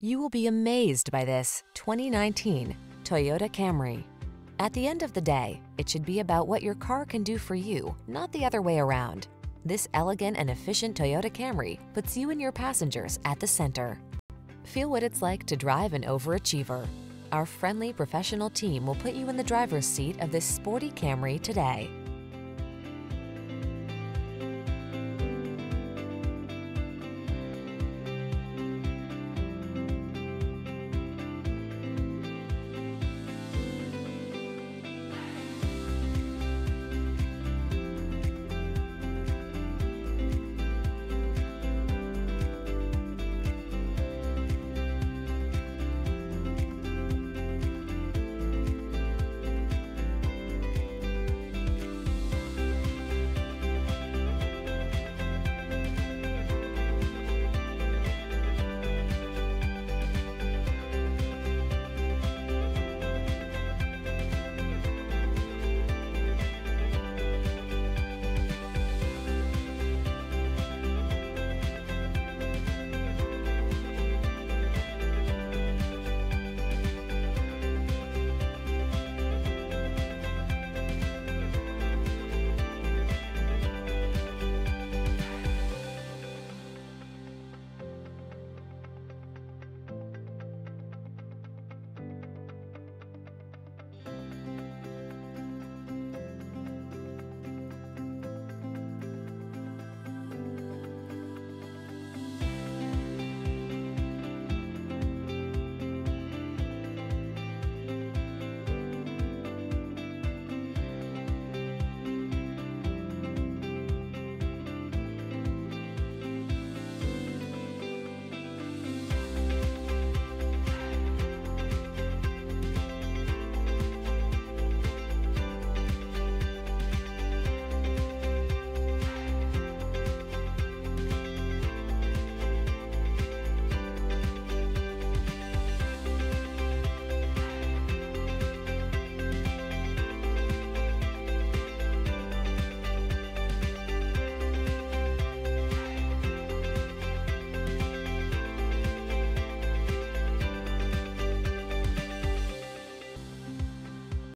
You will be amazed by this 2019 Toyota Camry. At the end of the day, it should be about what your car can do for you, not the other way around. This elegant and efficient Toyota Camry puts you and your passengers at the center. Feel what it's like to drive an overachiever. Our friendly professional team will put you in the driver's seat of this sporty Camry today.